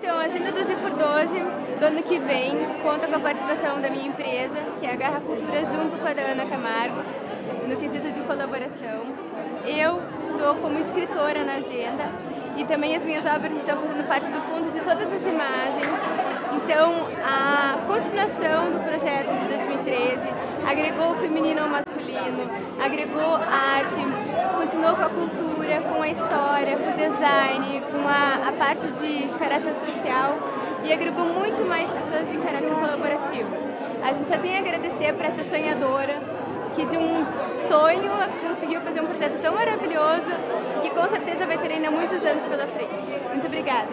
Então, a Agenda 12 por 12 do ano que vem conta com a participação da minha empresa, que é a Garra Cultura, junto com a da Ana Camargo, no quesito de colaboração. Eu estou como escritora na agenda e também as minhas obras estão fazendo parte do fundo de todas as imagens. Então, a continuação do projeto de 2013 agregou o feminino ao masculino, agregou arte, continuou com a cultura, com a história, com o design, com a, a parte de caráter social e agregou muito mais pessoas em caráter colaborativo. A gente só tem a agradecer para essa sonhadora que de um sonho conseguiu fazer um projeto tão maravilhoso que com certeza vai ter ainda muitos anos pela frente. Muito obrigada.